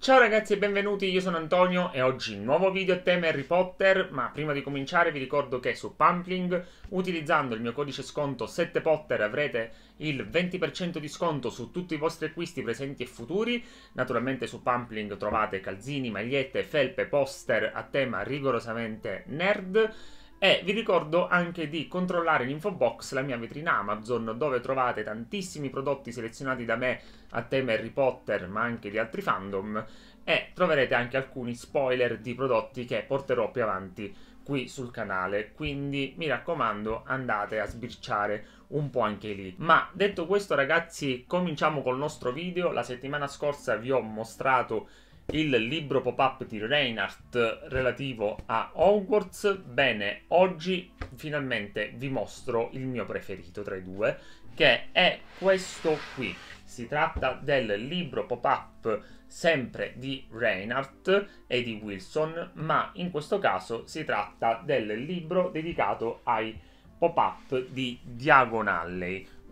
Ciao ragazzi e benvenuti, io sono Antonio e oggi nuovo video a tema Harry Potter, ma prima di cominciare vi ricordo che su Pumpling, utilizzando il mio codice sconto 7Potter avrete il 20% di sconto su tutti i vostri acquisti presenti e futuri, naturalmente su Pumpling trovate calzini, magliette, felpe, poster a tema rigorosamente nerd, e vi ricordo anche di controllare in info box la mia vetrina Amazon dove trovate tantissimi prodotti selezionati da me a tema Harry Potter ma anche di altri fandom e troverete anche alcuni spoiler di prodotti che porterò più avanti qui sul canale. Quindi mi raccomando andate a sbirciare un po' anche lì. Ma detto questo ragazzi cominciamo col nostro video. La settimana scorsa vi ho mostrato il libro pop-up di Reinhardt relativo a Hogwarts. Bene, oggi finalmente vi mostro il mio preferito tra i due, che è questo qui. Si tratta del libro pop-up sempre di Reinhardt e di Wilson, ma in questo caso si tratta del libro dedicato ai pop-up di Diagon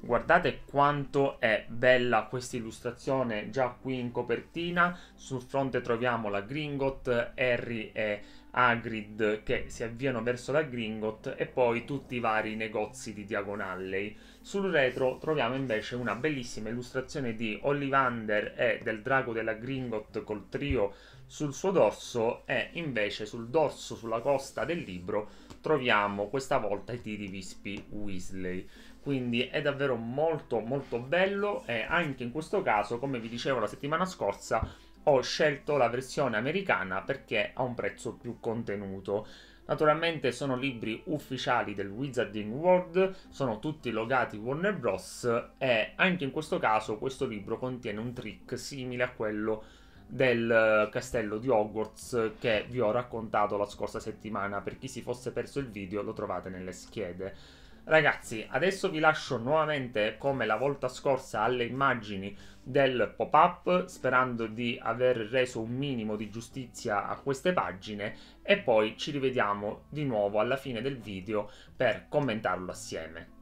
Guardate quanto è bella questa illustrazione già qui in copertina. Sul fronte troviamo la Gringot, Harry e Hagrid che si avviano verso la Gringot e poi tutti i vari negozi di Diagon Alley. Sul retro troviamo invece una bellissima illustrazione di Ollivander e del drago della Gringot col trio sul suo dorso e invece sul dorso, sulla costa del libro, troviamo questa volta i tiri vispi Weasley quindi è davvero molto molto bello e anche in questo caso come vi dicevo la settimana scorsa ho scelto la versione americana perché ha un prezzo più contenuto Naturalmente sono libri ufficiali del Wizarding World, sono tutti logati Warner Bros. e anche in questo caso questo libro contiene un trick simile a quello del castello di Hogwarts che vi ho raccontato la scorsa settimana. Per chi si fosse perso il video lo trovate nelle schede. Ragazzi, adesso vi lascio nuovamente, come la volta scorsa, alle immagini del pop-up, sperando di aver reso un minimo di giustizia a queste pagine e poi ci rivediamo di nuovo alla fine del video per commentarlo assieme.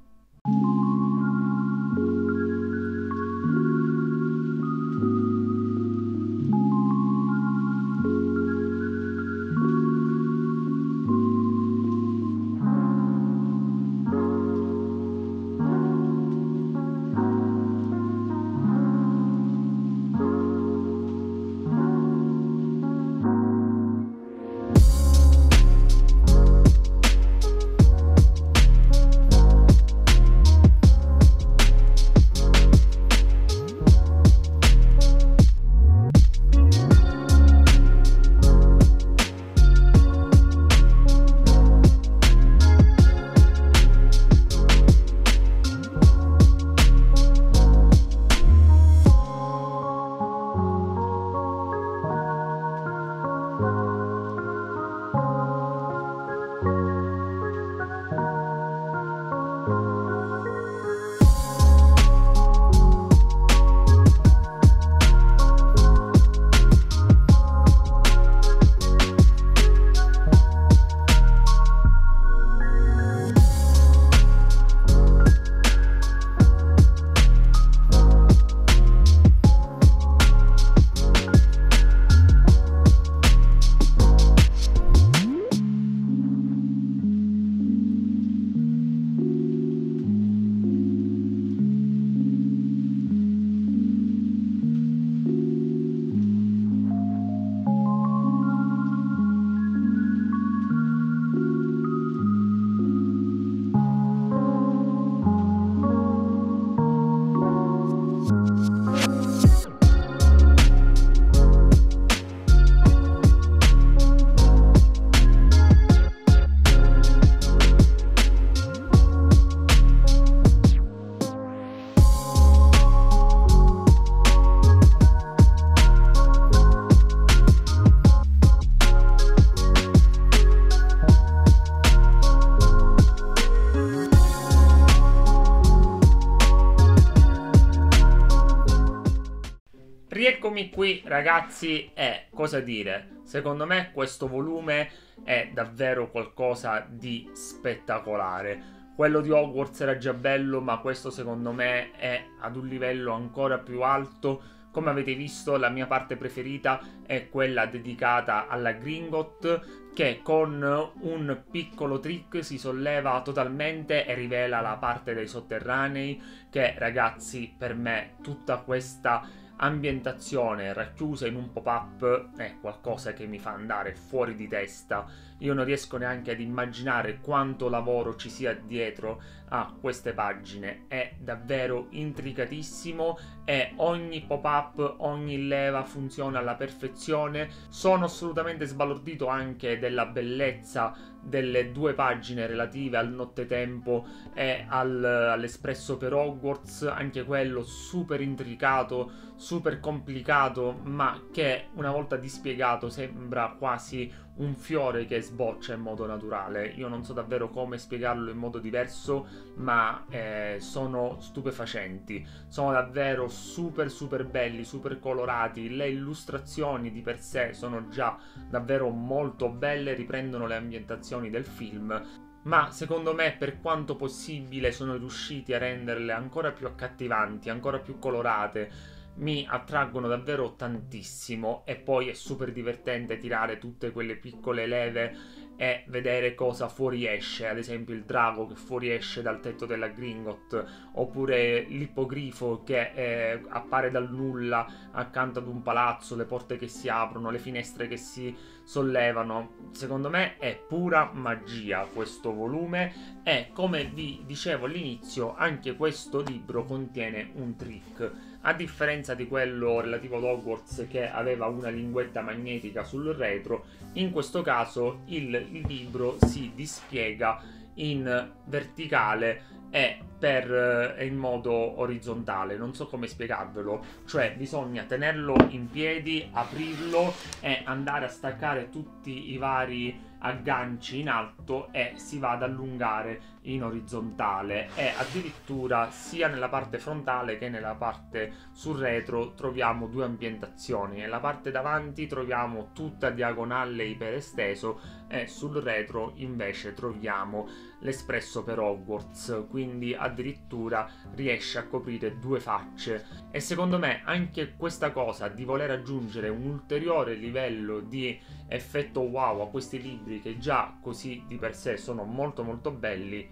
Qui ragazzi e cosa dire, secondo me questo volume è davvero qualcosa di spettacolare. Quello di Hogwarts era già bello, ma questo secondo me è ad un livello ancora più alto Come avete visto la mia parte preferita è quella dedicata alla Gringot che con un piccolo trick si solleva totalmente e rivela la parte dei sotterranei che ragazzi per me tutta questa ambientazione racchiusa in un pop-up è qualcosa che mi fa andare fuori di testa. Io non riesco neanche ad immaginare quanto lavoro ci sia dietro a queste pagine. È davvero intricatissimo e ogni pop-up, ogni leva funziona alla perfezione. Sono assolutamente sbalordito anche della bellezza delle due pagine relative al nottetempo e al, all'espresso per Hogwarts, anche quello super intricato, super complicato, ma che una volta dispiegato sembra quasi un fiore che sboccia in modo naturale. Io non so davvero come spiegarlo in modo diverso, ma eh, sono stupefacenti. Sono davvero super super belli, super colorati. Le illustrazioni di per sé sono già davvero molto belle, riprendono le ambientazioni del film. Ma secondo me, per quanto possibile, sono riusciti a renderle ancora più accattivanti, ancora più colorate mi attraggono davvero tantissimo e poi è super divertente tirare tutte quelle piccole leve e vedere cosa fuoriesce, ad esempio il drago che fuoriesce dal tetto della Gringot, oppure l'ippogrifo che eh, appare dal nulla accanto ad un palazzo, le porte che si aprono, le finestre che si sollevano. Secondo me è pura magia questo volume e come vi dicevo all'inizio anche questo libro contiene un trick a differenza di quello relativo ad Hogwarts che aveva una linguetta magnetica sul retro, in questo caso il, libro si dispiega in verticale e per, eh, in modo orizzontale, non so come spiegarvelo, cioè bisogna tenerlo in piedi, aprirlo e andare a staccare tutti i vari agganci in alto e si va ad allungare in orizzontale. E addirittura sia nella parte frontale che nella parte sul retro troviamo due ambientazioni. Nella parte davanti troviamo tutta diagonale iperesteso e sul retro invece troviamo l'espresso per Hogwarts quindi addirittura riesce a coprire due facce e secondo me anche questa cosa di voler aggiungere un ulteriore livello di effetto wow a questi libri che già così di per sé sono molto molto belli,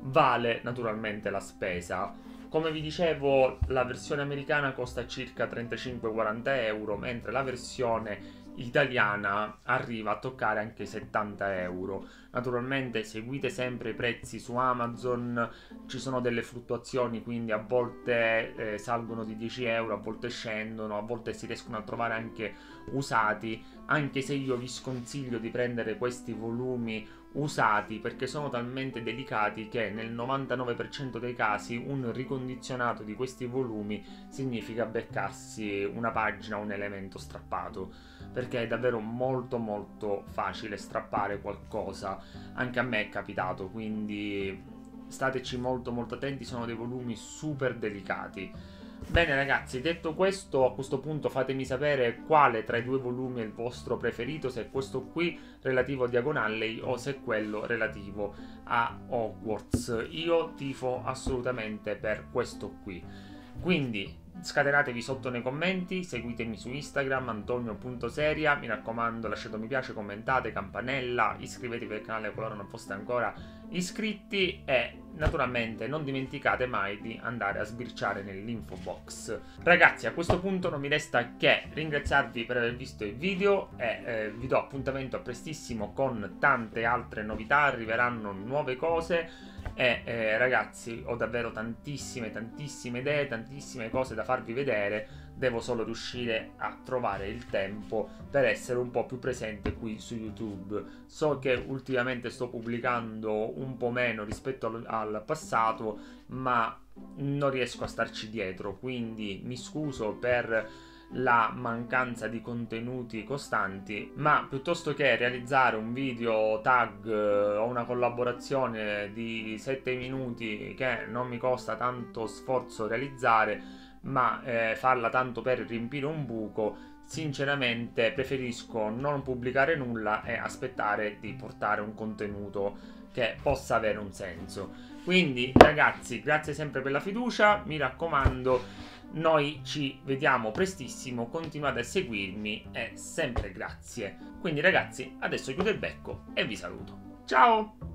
vale naturalmente la spesa. Come vi dicevo, la versione americana costa circa 35-40 euro, mentre la versione italiana arriva a toccare anche 70 euro. Naturalmente seguite sempre i prezzi su Amazon, ci sono delle fluttuazioni, quindi a volte eh, salgono di 10 euro, a volte scendono, a volte si riescono a trovare anche usati, anche se io vi sconsiglio di prendere questi volumi usati perché sono talmente delicati che nel 99% dei casi un ricondizionato di questi volumi significa beccarsi una pagina o un elemento strappato perché è davvero molto molto facile strappare qualcosa. Anche a me è capitato quindi stateci molto molto attenti sono dei volumi super delicati Bene ragazzi, detto questo, a questo punto fatemi sapere quale tra i due volumi è il vostro preferito, se questo qui relativo a Diagon Alley o se quello relativo a Hogwarts. Io tifo assolutamente per questo qui. Quindi scatenatevi sotto nei commenti, seguitemi su Instagram antonio.seria, mi raccomando lasciate un mi piace, commentate, campanella, iscrivetevi al canale qualora non foste ancora iscritti e naturalmente non dimenticate mai di andare a sbirciare nell'info box. Ragazzi a questo punto non mi resta che ringraziarvi per aver visto il video e eh, vi do appuntamento prestissimo con tante altre novità, arriveranno nuove cose e eh, ragazzi ho davvero tantissime tantissime idee, tantissime cose da farvi vedere devo solo riuscire a trovare il tempo per essere un po' più presente qui su YouTube. So che ultimamente sto pubblicando un po' meno rispetto al, al passato, ma non riesco a starci dietro, quindi mi scuso per la mancanza di contenuti costanti, ma piuttosto che realizzare un video tag eh, o una collaborazione di 7 minuti che non mi costa tanto sforzo realizzare, ma eh, farla tanto per riempire un buco, sinceramente preferisco non pubblicare nulla e aspettare di portare un contenuto che possa avere un senso. Quindi ragazzi, grazie sempre per la fiducia, mi raccomando Noi ci vediamo prestissimo, continuate a seguirmi e sempre grazie. Quindi ragazzi, adesso chiudo il becco e vi saluto. Ciao!